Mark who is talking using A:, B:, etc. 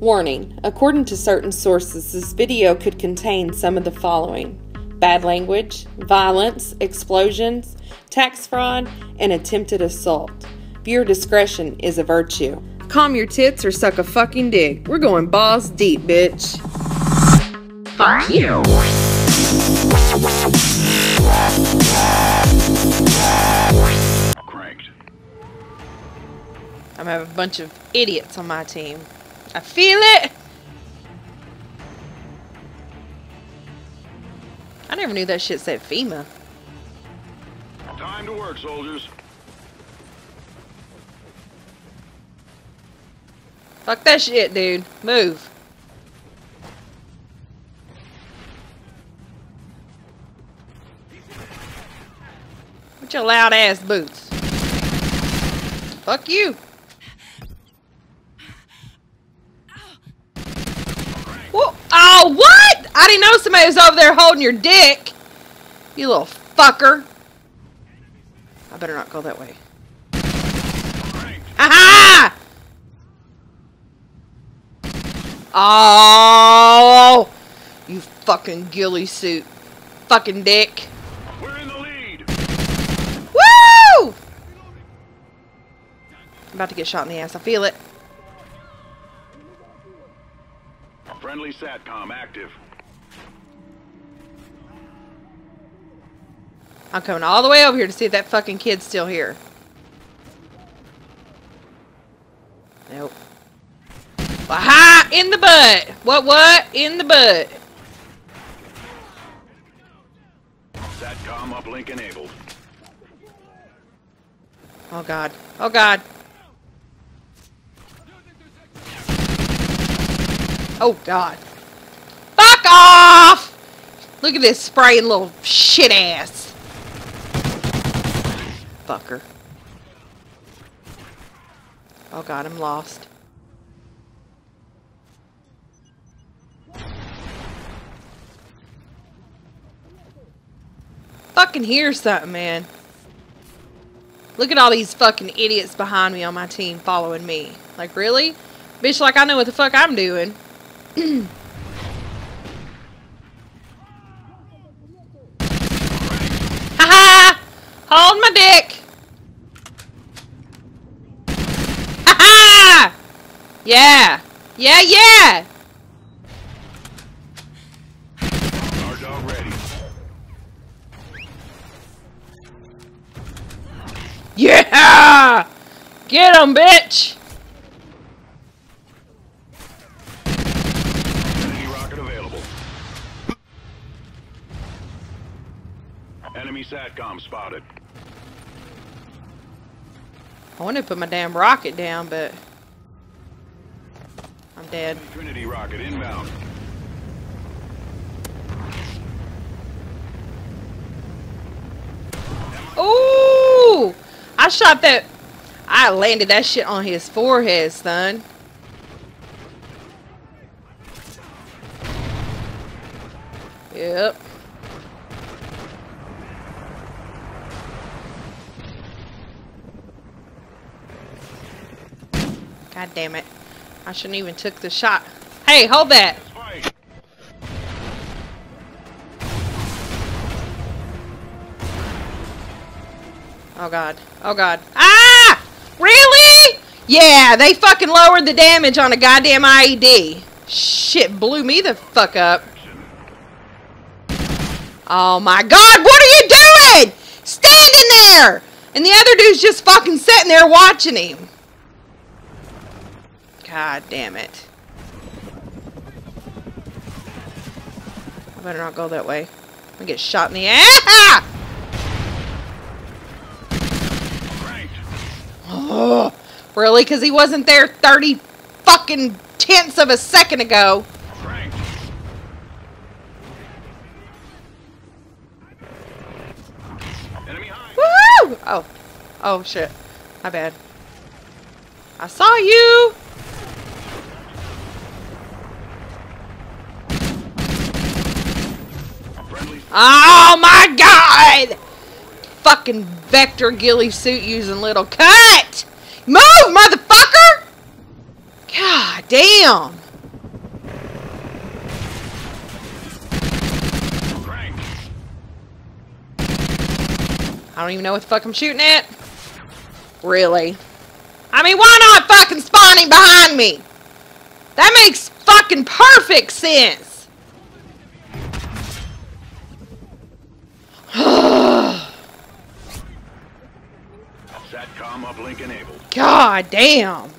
A: Warning According to certain sources, this video could contain some of the following bad language, violence, explosions, tax fraud, and attempted assault. Viewer discretion is a virtue. Calm your tits or suck a fucking dick. We're going balls deep, bitch.
B: Fuck you.
C: Cranked.
A: I'm having a bunch of idiots on my team. I feel it! I never knew that shit said FEMA.
C: Time to work, soldiers.
A: Fuck that shit, dude. Move. With your loud ass boots. Fuck you. Whoa. Oh, uh, what? I didn't know somebody was over there holding your dick. You little fucker. I better not go that way. Aha! Oh, you fucking ghillie suit. Fucking dick.
C: We're in the lead.
A: Woo! I'm about to get shot in the ass. I feel it.
C: Friendly SATCOM active.
A: I'm coming all the way over here to see if that fucking kid's still here. Nope. Aha! In the butt! What, what? In the butt.
C: SATCOM uplink enabled.
A: Oh, God. Oh, God. Oh, God. Fuck off! Look at this spraying little shit ass. Fucker. Oh, God, I'm lost. Fucking hear something, man. Look at all these fucking idiots behind me on my team following me. Like, really? Bitch, like I know what the fuck I'm doing. Haha! Hold my dick! Haha! Yeah! Yeah, yeah!
C: Guard dog ready.
A: Yeah! Get him, bitch!
C: Enemy SATCOM spotted.
A: I wanted to put my damn rocket down, but I'm dead.
C: Trinity rocket inbound.
A: Ooh! I shot that. I landed that shit on his forehead, son. Yep. God damn it. I shouldn't even took the shot. Hey, hold that. Oh god. Oh god. Ah! Really? Yeah, they fucking lowered the damage on a goddamn IED. Shit blew me the fuck up. Oh my god, what are you doing? Standing there! And the other dude's just fucking sitting there watching him. God damn it. I better not go that way. Gonna get shot in the ass. Oh, really? Because he wasn't there 30 fucking tenths of a second ago. Oh. Oh, shit. My bad. I saw you! Oh my god! Fucking vector ghillie suit using little cut! Move, motherfucker! God damn! I don't even know what the fuck I'm shooting at. Really? I mean, why not fucking spawning behind me? That makes fucking perfect sense!
C: Uplink enabled.
A: God damn.